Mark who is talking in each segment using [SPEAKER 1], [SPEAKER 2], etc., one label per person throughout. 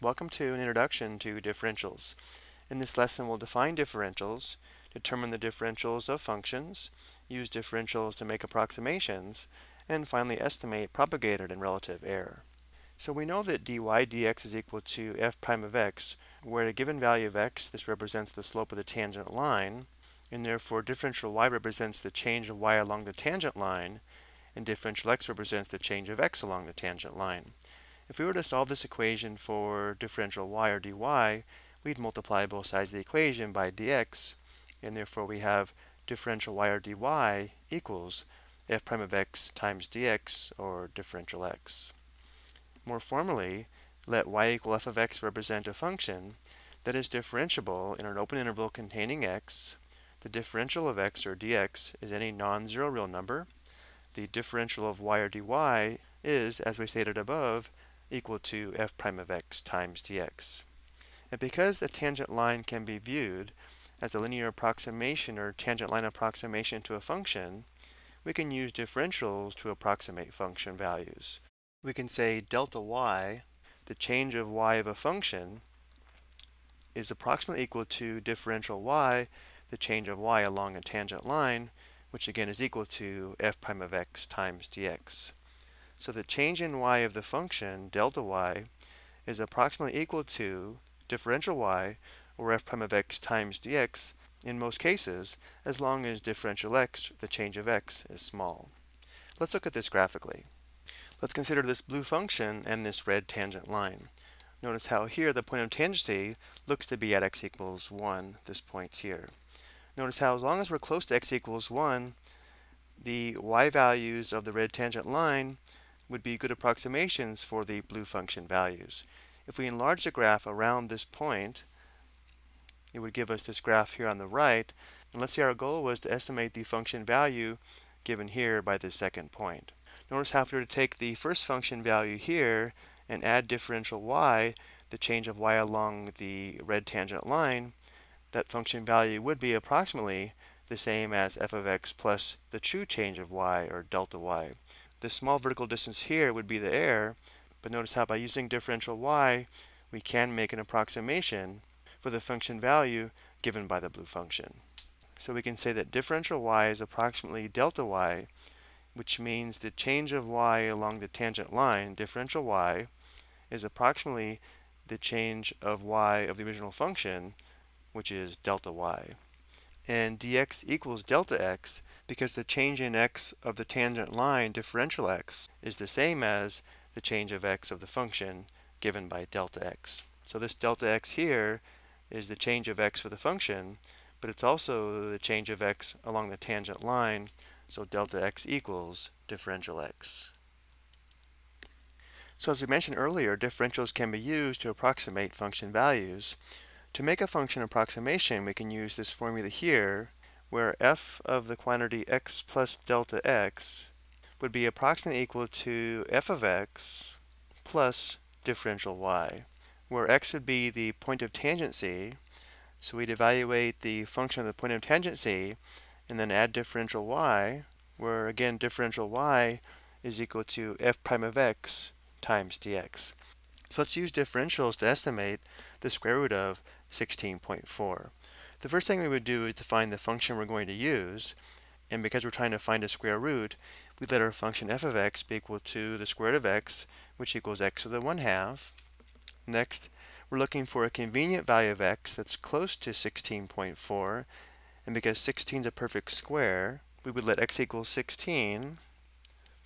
[SPEAKER 1] Welcome to an introduction to differentials. In this lesson we'll define differentials, determine the differentials of functions, use differentials to make approximations, and finally estimate propagated and relative error. So we know that dy dx is equal to f prime of x, where at a given value of x this represents the slope of the tangent line, and therefore differential y represents the change of y along the tangent line, and differential x represents the change of x along the tangent line. If we were to solve this equation for differential y or dy, we'd multiply both sides of the equation by dx, and therefore we have differential y or dy equals f prime of x times dx, or differential x. More formally, let y equal f of x represent a function that is differentiable in an open interval containing x. The differential of x, or dx, is any non-zero real number. The differential of y or dy is, as we stated above, equal to f prime of x times dx. And because the tangent line can be viewed as a linear approximation or tangent line approximation to a function, we can use differentials to approximate function values. We can say delta y, the change of y of a function, is approximately equal to differential y, the change of y along a tangent line, which again is equal to f prime of x times dx. So the change in y of the function, delta y, is approximately equal to differential y, or f prime of x times dx, in most cases, as long as differential x, the change of x, is small. Let's look at this graphically. Let's consider this blue function and this red tangent line. Notice how here the point of tangency looks to be at x equals 1, this point here. Notice how as long as we're close to x equals 1, the y values of the red tangent line would be good approximations for the blue function values. If we enlarge the graph around this point, it would give us this graph here on the right. And let's say our goal was to estimate the function value given here by the second point. Notice how if we were to take the first function value here and add differential y, the change of y along the red tangent line, that function value would be approximately the same as f of x plus the true change of y, or delta y. The small vertical distance here would be the error, but notice how by using differential y, we can make an approximation for the function value given by the blue function. So we can say that differential y is approximately delta y, which means the change of y along the tangent line, differential y, is approximately the change of y of the original function, which is delta y and dx equals delta x because the change in x of the tangent line differential x is the same as the change of x of the function given by delta x. So this delta x here is the change of x for the function, but it's also the change of x along the tangent line, so delta x equals differential x. So as we mentioned earlier, differentials can be used to approximate function values. To make a function approximation, we can use this formula here, where f of the quantity x plus delta x would be approximately equal to f of x plus differential y, where x would be the point of tangency, so we'd evaluate the function of the point of tangency and then add differential y, where again differential y is equal to f prime of x times dx. So let's use differentials to estimate the square root of 16.4. The first thing we would do is to find the function we're going to use, and because we're trying to find a square root, we let our function f of x be equal to the square root of x, which equals x to the 1 half. Next, we're looking for a convenient value of x that's close to 16.4, and because 16 is a perfect square, we would let x equal 16,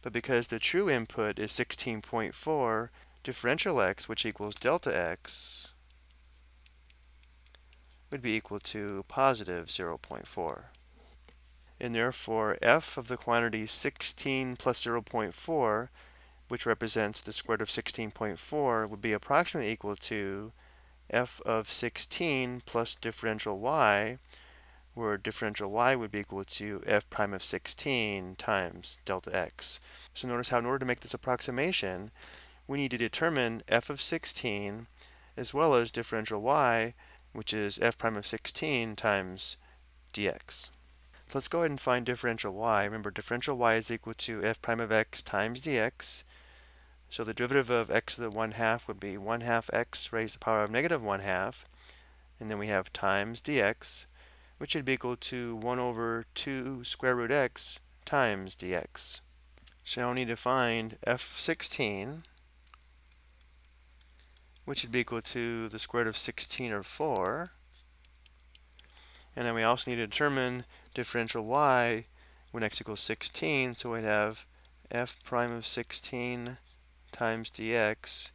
[SPEAKER 1] but because the true input is 16.4, differential x, which equals delta x, would be equal to positive 0.4. And therefore, f of the quantity 16 plus 0.4, which represents the square root of 16.4, would be approximately equal to f of 16 plus differential y, where differential y would be equal to f prime of 16 times delta x. So notice how in order to make this approximation, we need to determine f of 16 as well as differential y, which is f prime of 16 times dx. So let's go ahead and find differential y. Remember, differential y is equal to f prime of x times dx. So the derivative of x to the 1 half would be 1 half x raised to the power of negative 1 half. And then we have times dx, which would be equal to 1 over 2 square root x times dx. So now we need to find f16, which would be equal to the square root of 16 or 4. And then we also need to determine differential y when x equals 16. So we'd have f prime of 16 times dx,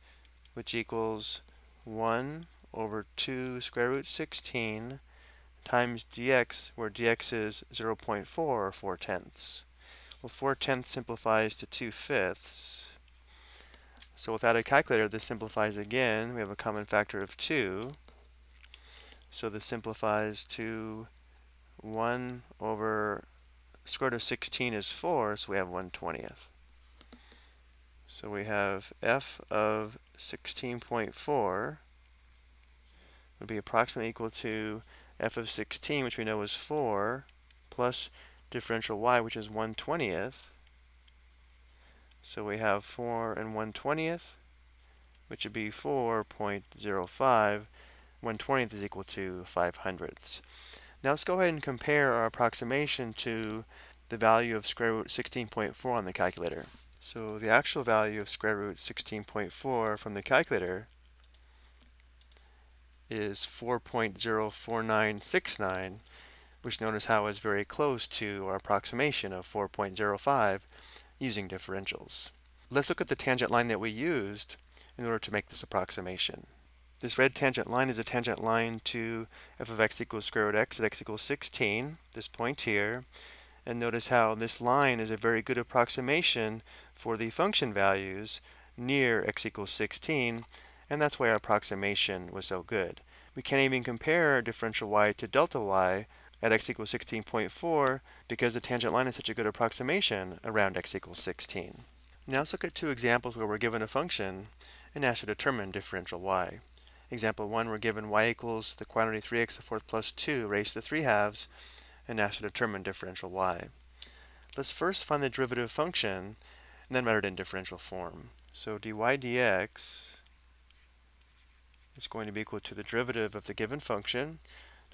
[SPEAKER 1] which equals 1 over 2 square root 16 times dx, where dx is 0.4 or 4 tenths. Well, 4 tenths simplifies to 2 fifths. So without a calculator, this simplifies again. We have a common factor of 2. So this simplifies to 1 over square root of 16 is 4, so we have 1 20th. So we have f of 16.4 would be approximately equal to f of 16, which we know is 4, plus differential y, which is 1 20th. So we have 4 and 1 20th, which would be 4.05. 1 20th is equal to 5 hundredths. Now let's go ahead and compare our approximation to the value of square root 16.4 on the calculator. So the actual value of square root 16.4 from the calculator is 4.04969, which notice how is very close to our approximation of 4.05 using differentials. Let's look at the tangent line that we used in order to make this approximation. This red tangent line is a tangent line to f of x equals square root x at x equals 16, this point here. And notice how this line is a very good approximation for the function values near x equals 16, and that's why our approximation was so good. We can't even compare differential y to delta y at x equals 16.4 because the tangent line is such a good approximation around x equals 16. Now let's look at two examples where we're given a function and asked to determine differential y. Example 1, we're given y equals the quantity 3x to the fourth plus 2 raised to the 3 halves, and asked to determine differential y. Let's first find the derivative function, and then write it in differential form. So dy dx is going to be equal to the derivative of the given function.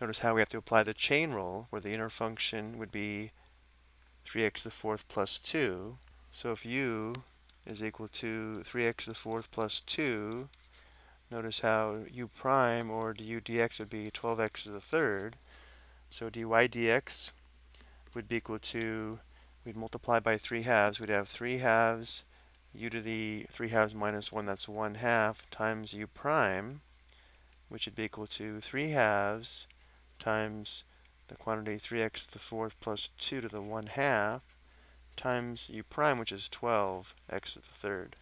[SPEAKER 1] Notice how we have to apply the chain rule, where the inner function would be 3x to the fourth plus 2. So if u is equal to 3x to the fourth plus 2, Notice how u prime or du dx would be 12x to the third. So dy dx would be equal to, we'd multiply by 3 halves. We'd have 3 halves u to the 3 halves minus 1, that's 1 half, times u prime, which would be equal to 3 halves times the quantity 3x to the fourth plus 2 to the 1 half, times u prime, which is 12x to the third.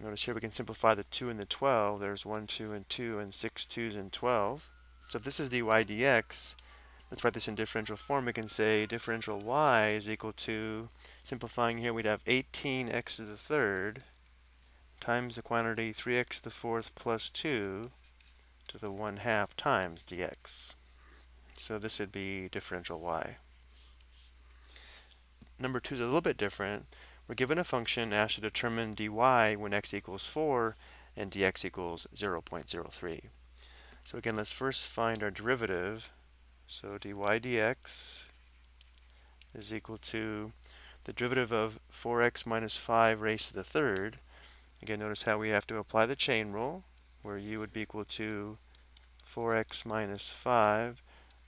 [SPEAKER 1] Notice here we can simplify the 2 and the 12. There's 1, 2, and 2, and 6 2s and 12. So if this is dy dx, let's write this in differential form. We can say differential y is equal to, simplifying here, we'd have 18x to the third times the quantity 3x to the fourth plus 2 to the 1 half times dx. So this would be differential y. Number 2 is a little bit different. We're given a function asked to determine dy when x equals 4 and dx equals 0.03. So again, let's first find our derivative. So dy dx is equal to the derivative of 4x minus 5 raised to the third. Again, notice how we have to apply the chain rule, where u would be equal to 4x minus 5,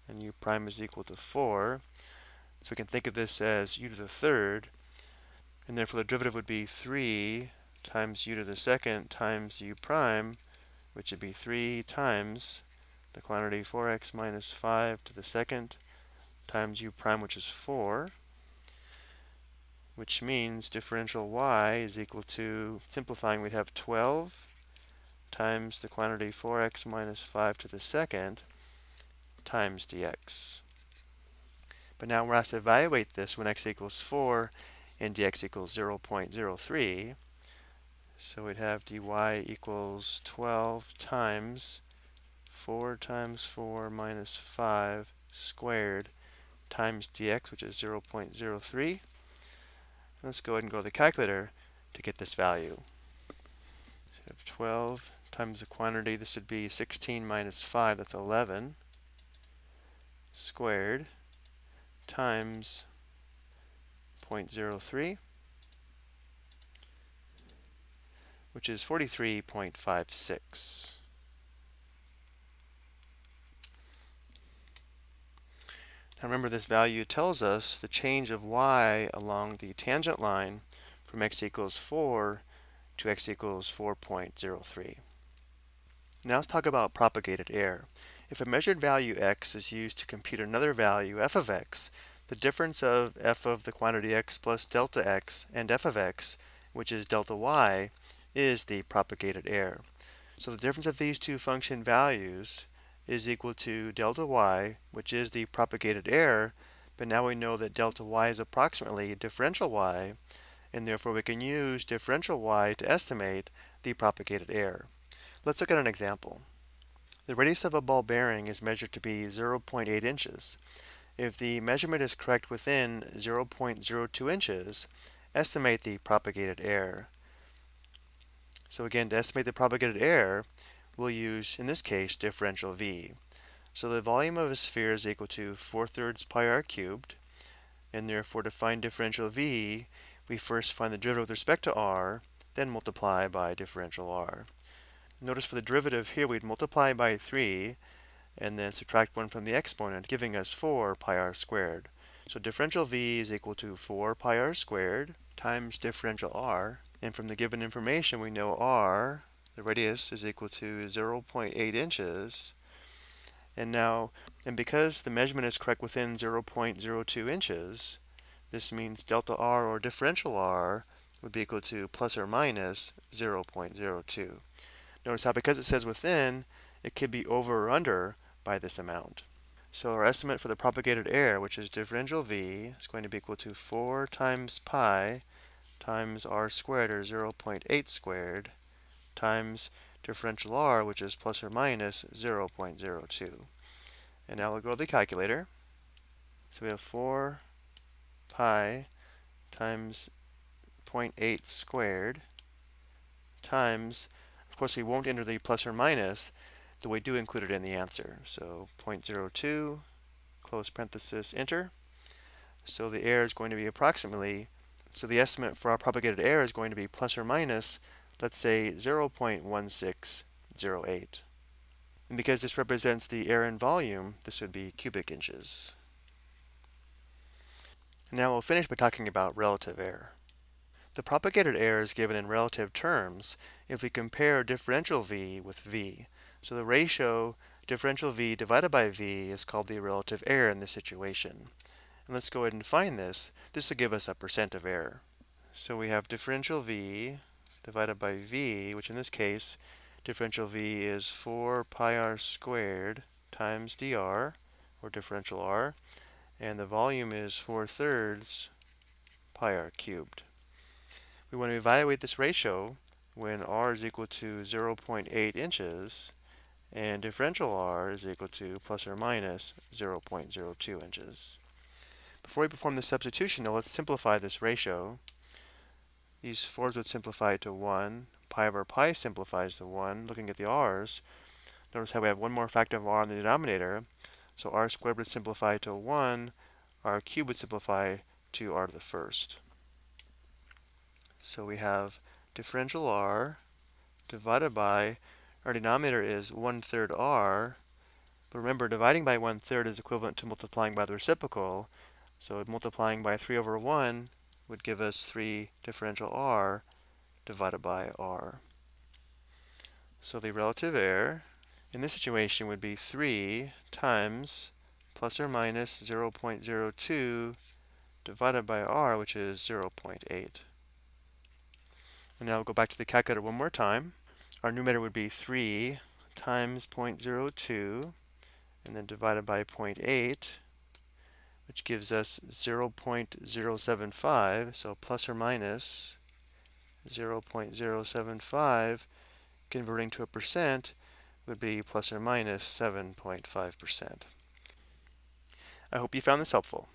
[SPEAKER 1] and u prime is equal to 4. So we can think of this as u to the third, and therefore the derivative would be 3 times u to the second times u prime, which would be 3 times the quantity 4x minus 5 to the second times u prime, which is 4, which means differential y is equal to, simplifying, we'd have 12 times the quantity 4x minus 5 to the second times dx. But now we're asked to evaluate this when x equals 4 and dx equals 0.03. So we'd have dy equals 12 times 4 times 4 minus 5 squared times dx, which is 0.03. Let's go ahead and go to the calculator to get this value. So we have 12 times the quantity, this would be 16 minus 5, that's 11, squared, times 0.03, which is 43.56. Now remember this value tells us the change of y along the tangent line from x equals 4 to x equals 4.03. Now let's talk about propagated error. If a measured value x is used to compute another value f of x, the difference of f of the quantity x plus delta x and f of x, which is delta y, is the propagated error. So the difference of these two function values is equal to delta y, which is the propagated error, but now we know that delta y is approximately differential y, and therefore we can use differential y to estimate the propagated error. Let's look at an example. The radius of a ball bearing is measured to be 0.8 inches. If the measurement is correct within 0.02 inches, estimate the propagated error. So again, to estimate the propagated error, we'll use, in this case, differential v. So the volume of a sphere is equal to 4 thirds pi r cubed, and therefore to find differential v, we first find the derivative with respect to r, then multiply by differential r. Notice for the derivative here we'd multiply by 3, and then subtract 1 from the exponent, giving us 4 pi r squared. So differential v is equal to 4 pi r squared times differential r, and from the given information we know r the radius is equal to 0.8 inches. And now, and because the measurement is correct within 0.02 inches, this means delta r or differential r would be equal to plus or minus 0.02. Notice how because it says within, it could be over or under by this amount. So our estimate for the propagated error, which is differential v, is going to be equal to 4 times pi times r squared, or 0.8 squared, times differential r, which is plus or minus 0.02. And now we'll go to the calculator. So we have 4 pi times 0.8 squared times, of course we won't enter the plus or minus, though we do include it in the answer. So 0.02, close parenthesis, enter. So the error is going to be approximately, so the estimate for our propagated error is going to be plus or minus let's say 0.1608. And because this represents the air in volume, this would be cubic inches. Now we'll finish by talking about relative error. The propagated error is given in relative terms if we compare differential v with v. So the ratio differential v divided by v is called the relative error in this situation. And let's go ahead and find this. This will give us a percent of error. So we have differential v divided by v, which in this case, differential v is 4 pi r squared times dr, or differential r, and the volume is 4 thirds pi r cubed. We want to evaluate this ratio when r is equal to 0.8 inches and differential r is equal to plus or minus 0.02 inches. Before we perform the substitution, now let's simplify this ratio. These 4s would simplify to 1. Pi over pi simplifies to 1. Looking at the r's, notice how we have one more factor of r in the denominator. So r squared would simplify to 1. r cubed would simplify to r to the first. So we have differential r divided by, our denominator is 1 third r, but remember dividing by 1 third is equivalent to multiplying by the reciprocal, so multiplying by 3 over 1 would give us 3 differential r divided by r. So the relative error in this situation would be 3 times plus or minus 0.02 divided by r, which is 0.8. And now we'll go back to the calculator one more time. Our numerator would be 3 times 0.02 and then divided by 0.8 which gives us 0.075, so plus or minus 0.075, converting to a percent would be plus or minus 7.5%. I hope you found this helpful.